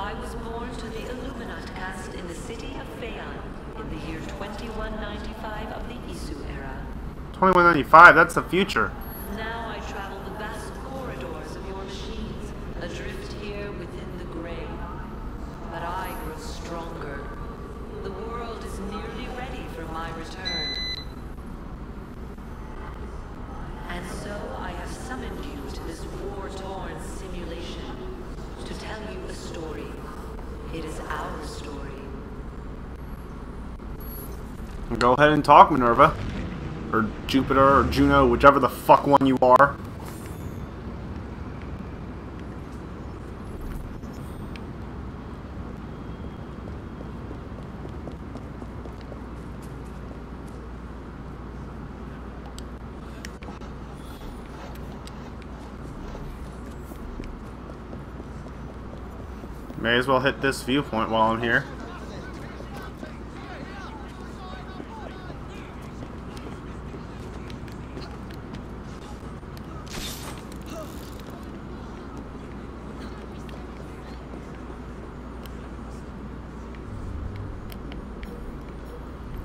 I was born to the Illuminat caste in the city of Phaon in the year 2195 of the Isu era. 2195, that's the future. Now I travel the vast corridors of your machines, adrift here within the grave. But I grow stronger. The world is nearly ready for my return. And so I have summoned you to this war-torn simulation to tell you a story. It is our story. Go ahead and talk, Minerva. Or Jupiter, or Juno, whichever the fuck one you are. As well hit this viewpoint while I'm here.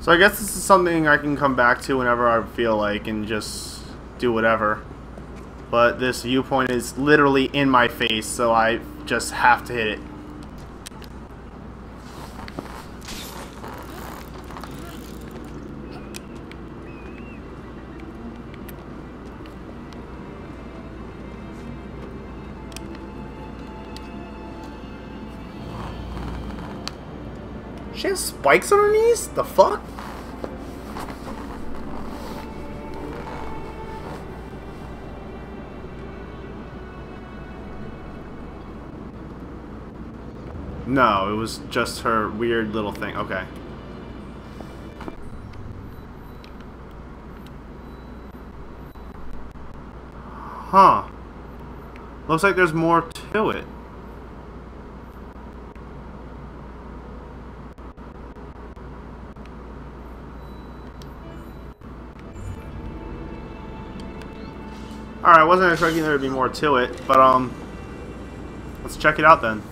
So I guess this is something I can come back to whenever I feel like and just do whatever. But this viewpoint is literally in my face, so I just have to hit it. She has spikes on her knees? The fuck? No, it was just her weird little thing. Okay. Huh. Looks like there's more to it. Wasn't expecting there to be more to it, but um, let's check it out then.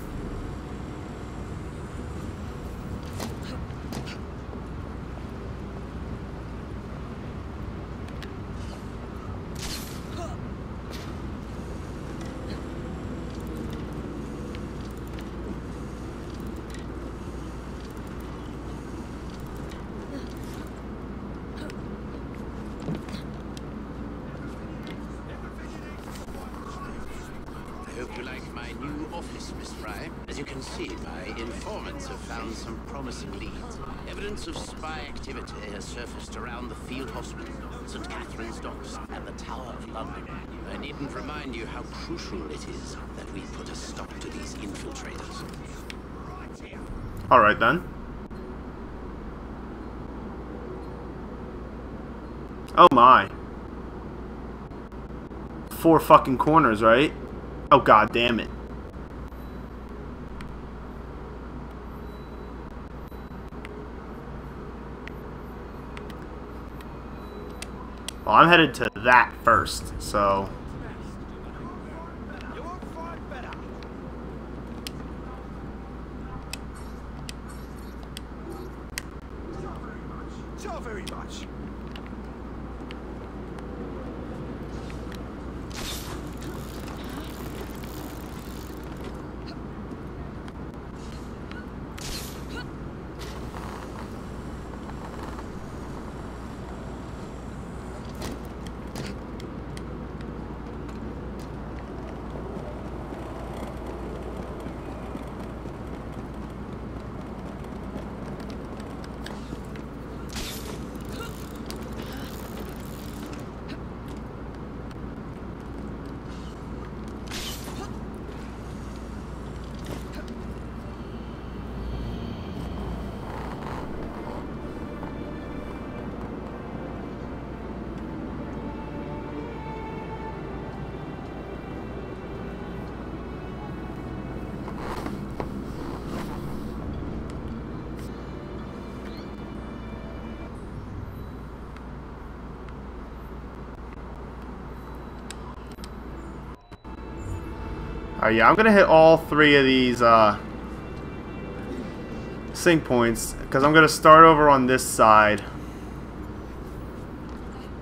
I hope you like my new office, Miss Frye. As you can see, my informants have found some promising leads. Evidence of spy activity has surfaced around the field hospital, St. Catherine's Docks, and the Tower of London. I needn't remind you how crucial it is that we put a stop to these infiltrators. Alright then. Oh my. Four fucking corners, right? Oh god damn it. Well, I'm headed to that first, so... So very much. All right, yeah, I'm gonna hit all three of these uh, sync points because I'm gonna start over on this side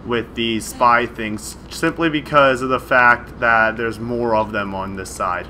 with these spy things simply because of the fact that there's more of them on this side.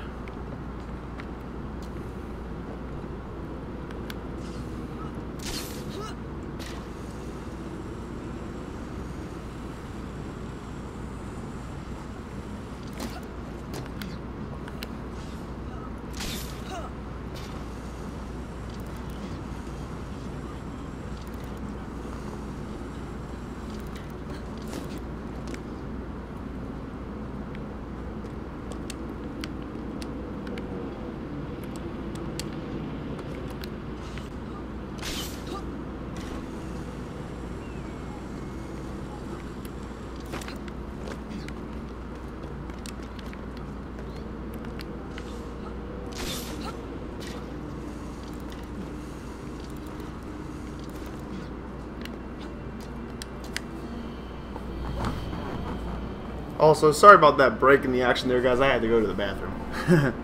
Also, sorry about that break in the action there, guys. I had to go to the bathroom.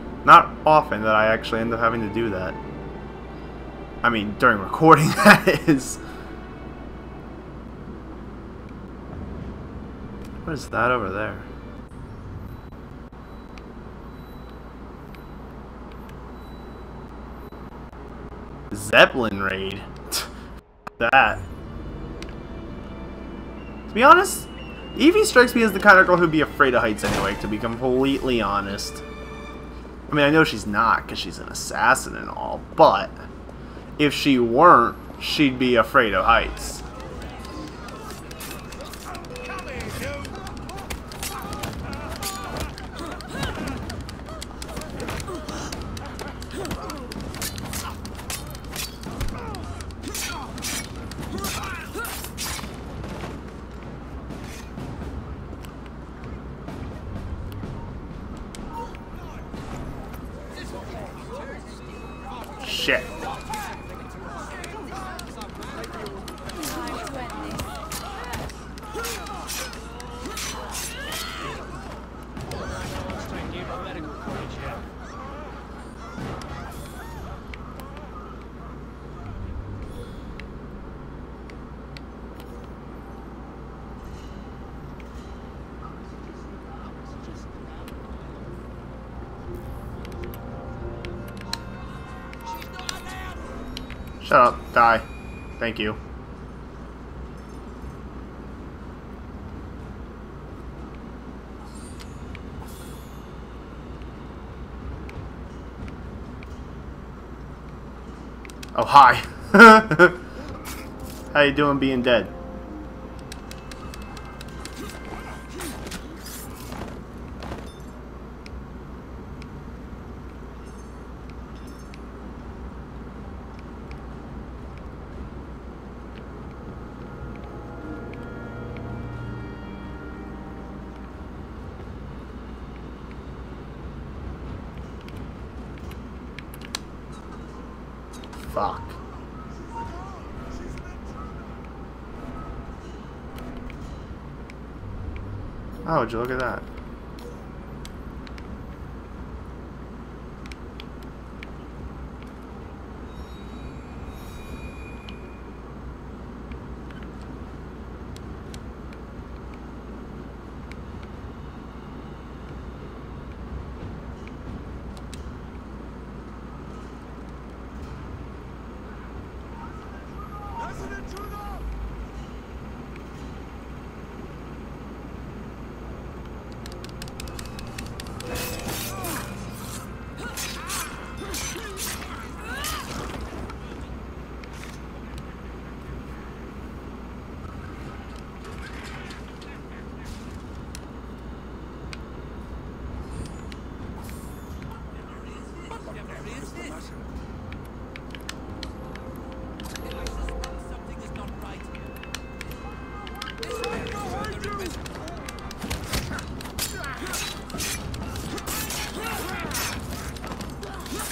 Not often that I actually end up having to do that. I mean, during recording, that is. What is that over there? Zeppelin raid. that. To be honest, Evie strikes me as the kind of girl who'd be afraid of heights anyway, to be completely honest. I mean, I know she's not, because she's an assassin and all, but if she weren't, she'd be afraid of heights. Shit. Die. Thank you. Oh, hi. How you doing being dead? Fuck. Oh, would you look at that? That's an intruder!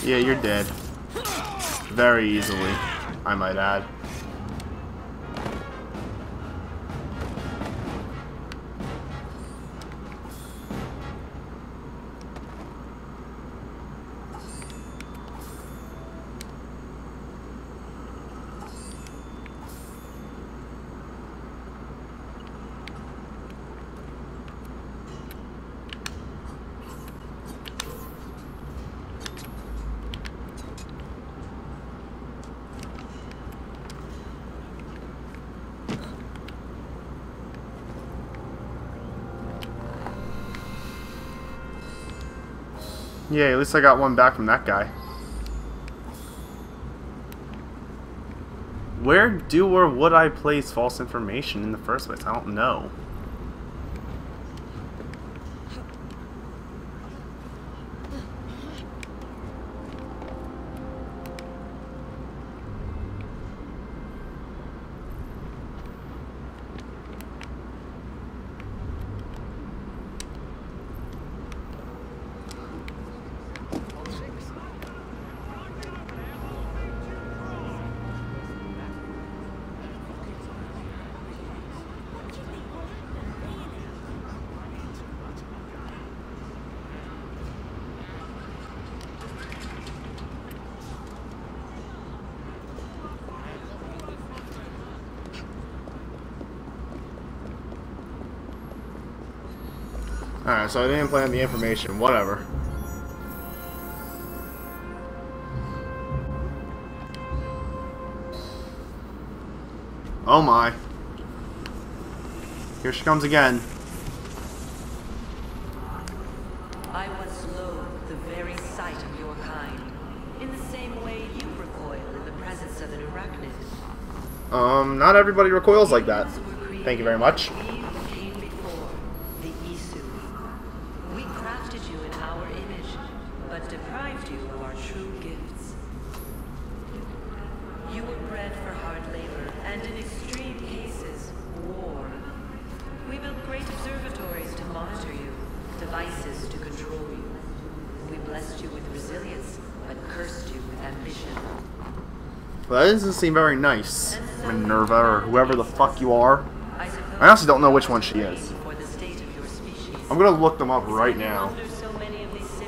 Yeah, you're dead. Very easily, I might add. Yeah, at least I got one back from that guy. Where do or would I place false information in the first place? I don't know. Alright, so I didn't plant the information. Whatever. Oh my. Here she comes again. I once loathed the very sight of your kind, in the same way you recoil in the presence of an arachnid. Um, not everybody recoils like that. Humans were created Thank you very much. by the being who came before, the Isu. We crafted you in our image, but deprived you of our true gifts. You were bred for hard labor, and in extreme cases, war. We built great observatories to monitor you, devices to control you. We blessed you with resilience, but cursed you with ambition. Well, that doesn't seem very nice. Minerva, or whoever the fuck you are. I, honestly don't know which one she is. For the state of your species. I'm gonna look them up right now.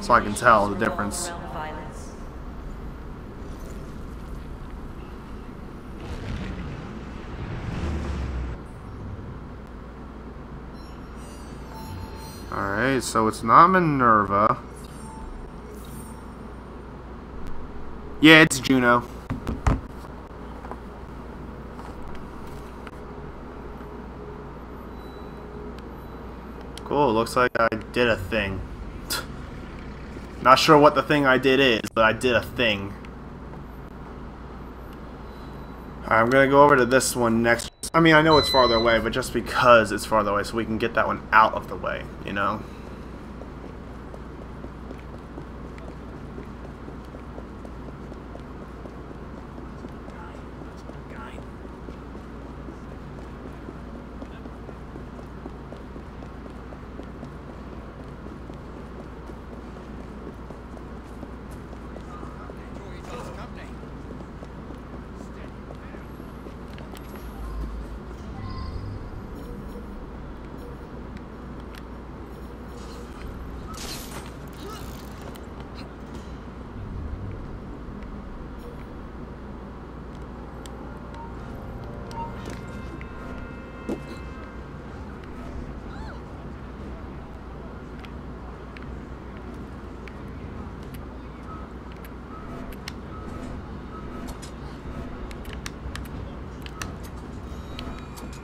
So I can tell the difference. Alright, so it's not Minerva. Yeah, it's Juno. Cool, looks like I did a thing. Not sure what the thing I did is, but I did a thing. Alright, I'm gonna go over to this one next. I mean, I know it's farther away, but just because it's farther away, so we can get that one out of the way, you know?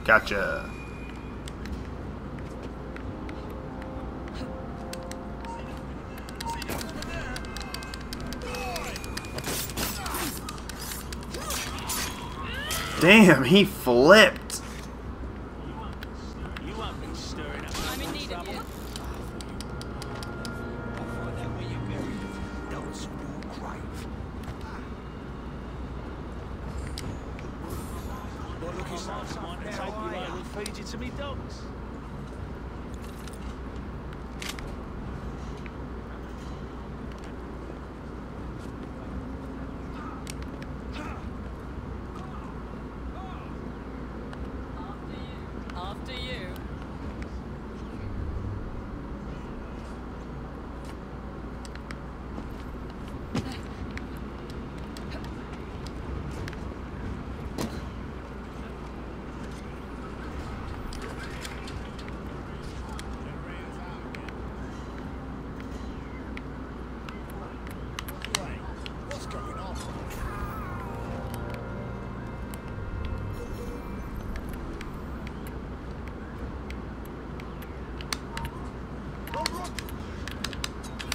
Gotcha. Damn, he flipped. You won't be stirring up I'm in need of you. Those new grave. Not someone to take you home and feed you to me dogs.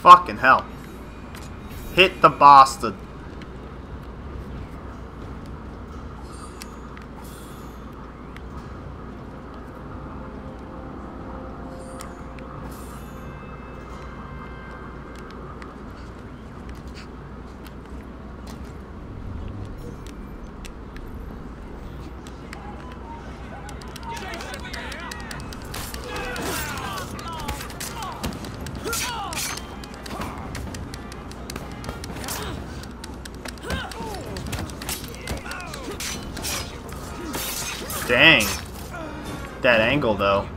Fucking hell. Hit the bastard. Dang. That angle, though.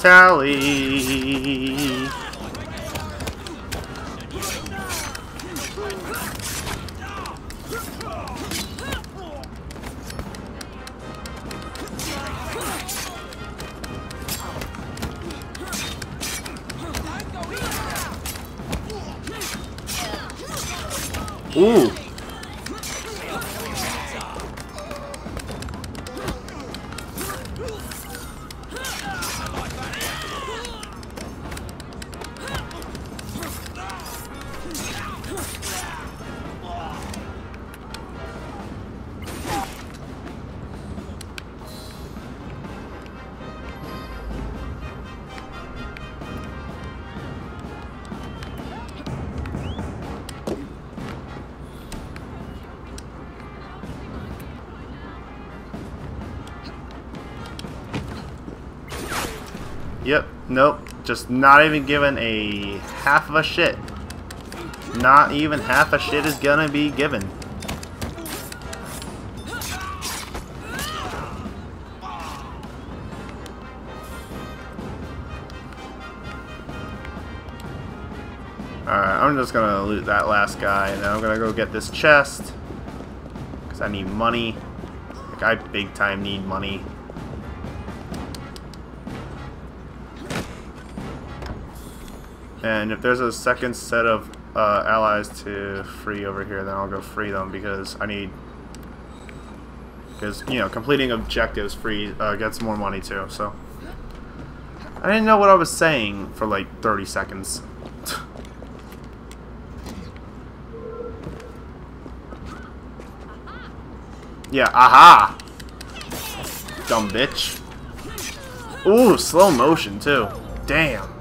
Tally. Nope. Just not even given a half of a shit. Not even half a shit is gonna be given. Alright, I'm just gonna loot that last guy, and then I'm gonna go get this chest. Because I need money. Like, I big time need money. And if there's a second set of uh, allies to free over here, then I'll go free them because I need. Because, you know, completing objectives free uh, gets more money too, so. I didn't know what I was saying for like 30 seconds. yeah, aha! Dumb bitch. Ooh, slow motion too. Damn.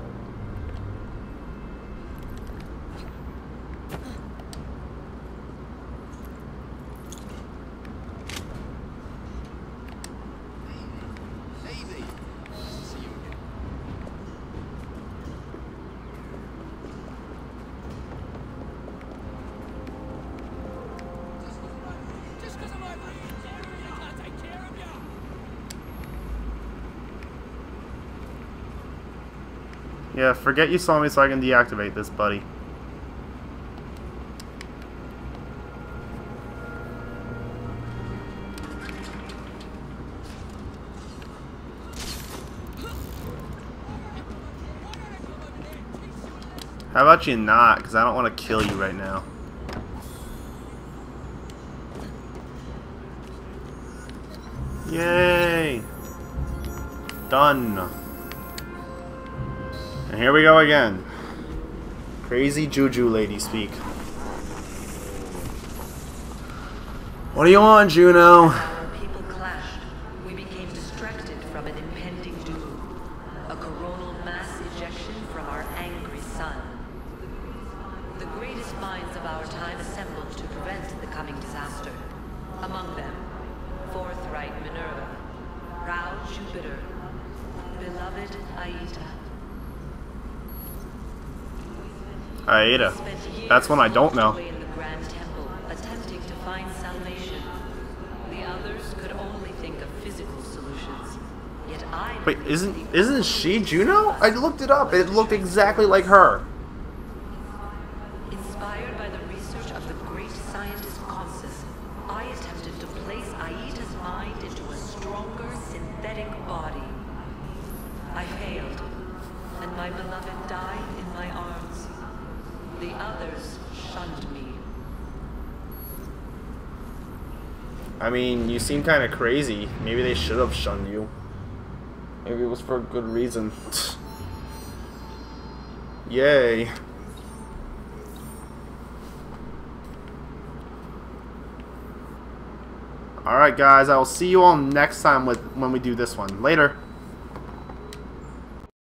Yeah, forget you saw me so I can deactivate this, buddy. How about you not? Because I don't want to kill you right now. Yay! Done. Here we go again. Crazy Juju lady speak. What do you want, Juno? Our people clashed. We became distracted from an impending doom. A coronal mass ejection from our angry sun. The greatest minds of our time assembled to prevent the coming disaster. Among them, forthright Minerva, proud Jupiter, beloved Aita. Aita. That's one I don't know. away in the Grand Temple, attempting to find salvation. The others could only think I Wait, isn't isn't she Juno? I looked it up. It looked exactly like her. Inspired by the research of the great scientist Consus, I attempted to place Aita's mind into a stronger synthetic body. I failed, and my beloved died in my arms. The others shunned me. I mean, you seem kind of crazy. Maybe they should have shunned you. Maybe it was for a good reason. Yay. Alright guys, I will see you all next time with when we do this one. Later.